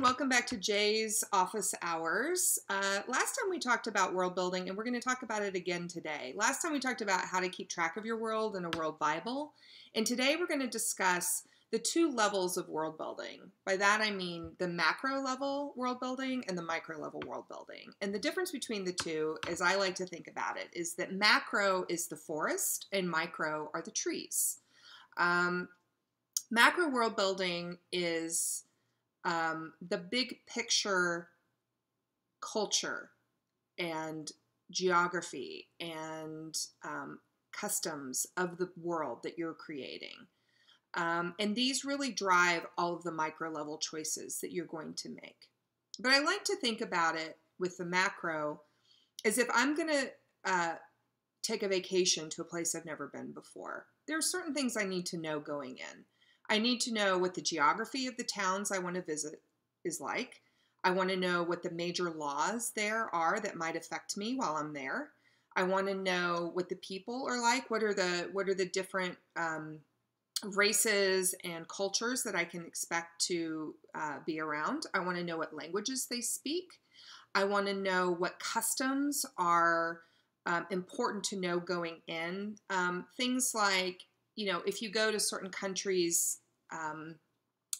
Welcome back to Jaye's Office Hours. Uh, last time we talked about world building, and we're going to talk about it again today. Last time we talked about how to keep track of your world in a world Bible, and today we're going to discuss the two levels of world building. By that I mean the macro level world building and the micro level world building. And the difference between the two, as I like to think about it, is that macro is the forest and micro are the trees. Um, macro world building is um, the big picture culture and geography and um, customs of the world that you're creating. Um, and these really drive all of the micro level choices that you're going to make. But I like to think about it with the macro as if I'm going to uh, take a vacation to a place I've never been before. There are certain things I need to know going in. I need to know what the geography of the towns I want to visit is like. I want to know what the major laws there are that might affect me while I'm there. I want to know what the people are like. What are the what are the different um, races and cultures that I can expect to uh, be around? I want to know what languages they speak. I want to know what customs are um, important to know going in. Um, things like you know, if you go to certain countries, um,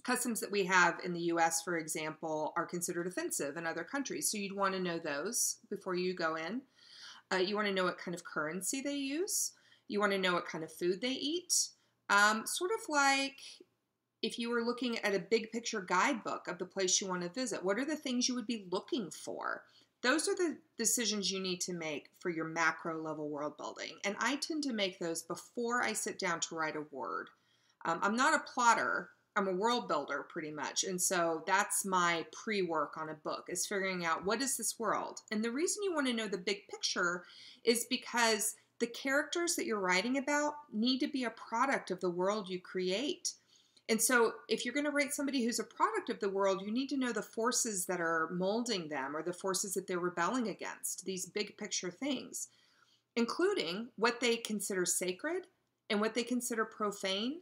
customs that we have in the US, for example, are considered offensive in other countries. So you'd want to know those before you go in. Uh, you want to know what kind of currency they use. You want to know what kind of food they eat. Um, sort of like if you were looking at a big picture guidebook of the place you want to visit, what are the things you would be looking for? Those are the decisions you need to make for your macro level world building. And I tend to make those before I sit down to write a word. Um, I'm not a plotter, I'm a world builder pretty much. And so that's my pre work on a book is figuring out what is this world. And the reason you want to know the big picture is because the characters that you're writing about need to be a product of the world you create. And so, if you're going to write somebody who's a product of the world, you need to know the forces that are molding them or the forces that they're rebelling against, these big picture things, including what they consider sacred and what they consider profane.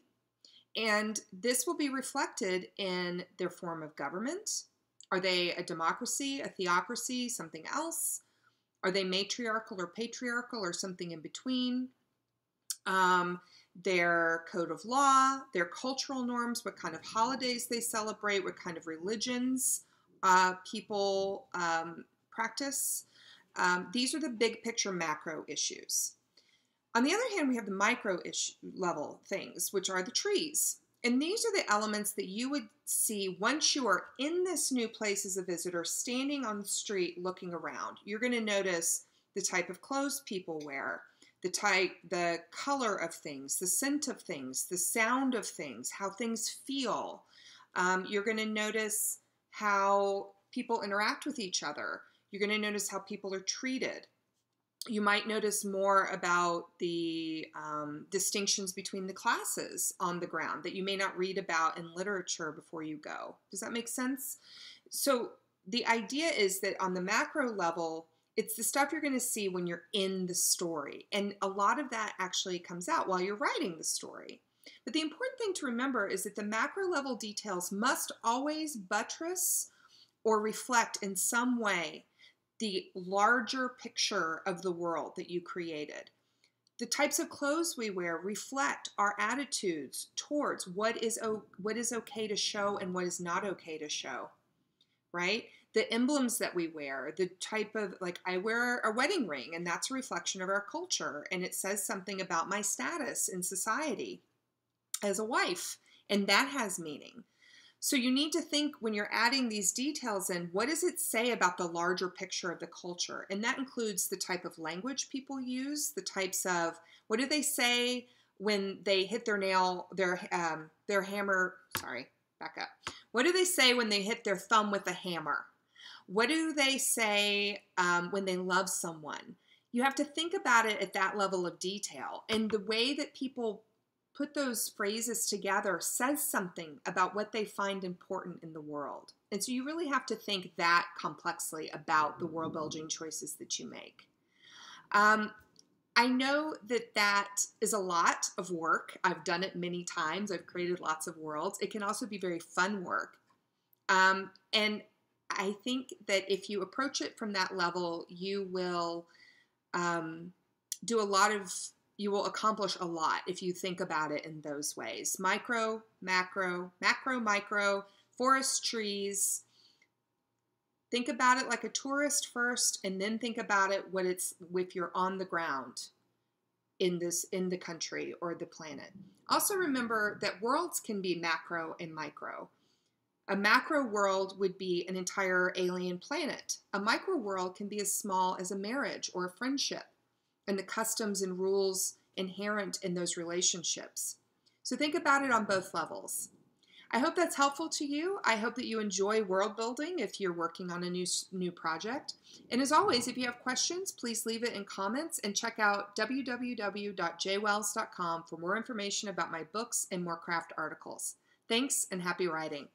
And this will be reflected in their form of government. Are they a democracy, a theocracy, something else? Are they matriarchal or patriarchal or something in between? Um, their code of law, their cultural norms, what kind of holidays they celebrate, what kind of religions uh, people um, practice. Um, these are the big picture macro issues. On the other hand, we have the micro issue level things, which are the trees. And these are the elements that you would see once you are in this new place as a visitor, standing on the street looking around. You're going to notice the type of clothes people wear, the type, the color of things, the scent of things, the sound of things, how things feel. Um, you're going to notice how people interact with each other. You're going to notice how people are treated. You might notice more about the um, distinctions between the classes on the ground that you may not read about in literature before you go. Does that make sense? So, the idea is that on the macro level, it's the stuff you're going to see when you're in the story. And a lot of that actually comes out while you're writing the story. But the important thing to remember is that the macro level details must always buttress or reflect in some way the larger picture of the world that you created. The types of clothes we wear reflect our attitudes towards what is what is okay to show and what is not okay to show. Right? The emblems that we wear, the type of like I wear a wedding ring and that's a reflection of our culture and it says something about my status in society as a wife and that has meaning. So you need to think when you're adding these details in, what does it say about the larger picture of the culture? And that includes the type of language people use, the types of what do they say when they hit their nail, their um, their hammer. Sorry, back up. What do they say when they hit their thumb with a hammer? What do they say um, when they love someone? You have to think about it at that level of detail. And the way that people put those phrases together says something about what they find important in the world. And so you really have to think that complexly about the world building choices that you make. Um, I know that that is a lot of work. I've done it many times. I've created lots of worlds. It can also be very fun work. Um, and I think that if you approach it from that level, you will um, do a lot of, you will accomplish a lot if you think about it in those ways micro, macro, macro, micro, forest trees. Think about it like a tourist first, and then think about it what it's if you're on the ground in this in the country or the planet. Also remember that worlds can be macro and micro. A macro world would be an entire alien planet. A micro world can be as small as a marriage or a friendship and the customs and rules inherent in those relationships. So think about it on both levels. I hope that's helpful to you. I hope that you enjoy world building if you're working on a new new project. And as always, if you have questions, please leave it in comments and check out www.jayewells.com for more information about my books and more craft articles. Thanks and happy writing.